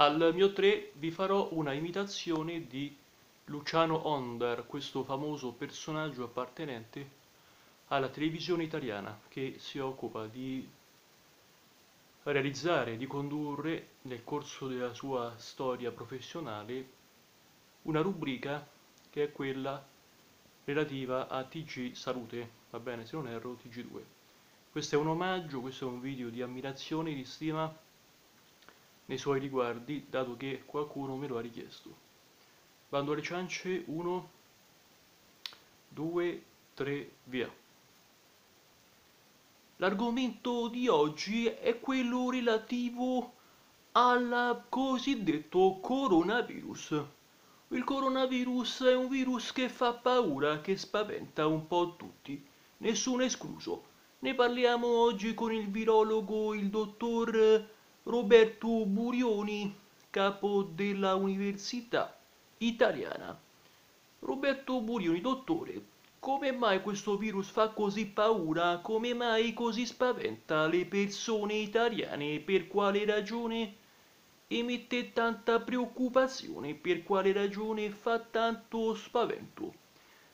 Al mio 3 vi farò una imitazione di Luciano Ondar, questo famoso personaggio appartenente alla televisione italiana che si occupa di realizzare, di condurre nel corso della sua storia professionale una rubrica che è quella relativa a TG Salute, va bene, se non erro TG2. Questo è un omaggio, questo è un video di ammirazione di stima nei suoi riguardi, dato che qualcuno me lo ha richiesto. Bando alle ciance, 1, 2, 3, via. L'argomento di oggi è quello relativo al cosiddetto coronavirus. Il coronavirus è un virus che fa paura, che spaventa un po' tutti, nessuno escluso. Ne parliamo oggi con il virologo, il dottor Roberto Burioni, capo della Università Italiana. Roberto Burioni, dottore, come mai questo virus fa così paura? Come mai così spaventa le persone italiane? Per quale ragione emette tanta preoccupazione? Per quale ragione fa tanto spavento?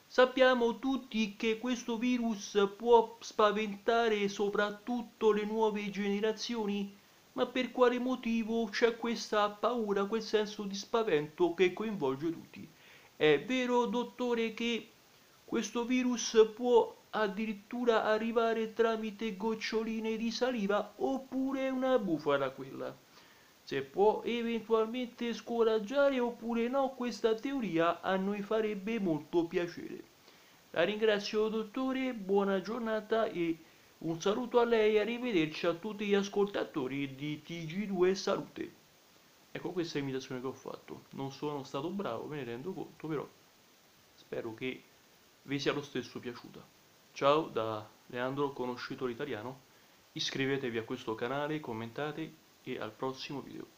Sappiamo tutti che questo virus può spaventare soprattutto le nuove generazioni ma per quale motivo c'è questa paura, quel senso di spavento che coinvolge tutti? È vero, dottore, che questo virus può addirittura arrivare tramite goccioline di saliva oppure è una bufala quella? Se può eventualmente scoraggiare oppure no questa teoria a noi farebbe molto piacere. La ringrazio dottore, buona giornata e un saluto a lei e arrivederci a tutti gli ascoltatori di TG2 Salute. Ecco questa è l'imitazione che ho fatto. Non sono stato bravo, me ne rendo conto, però spero che vi sia lo stesso piaciuta. Ciao da Leandro Conoscitore Italiano, iscrivetevi a questo canale, commentate e al prossimo video.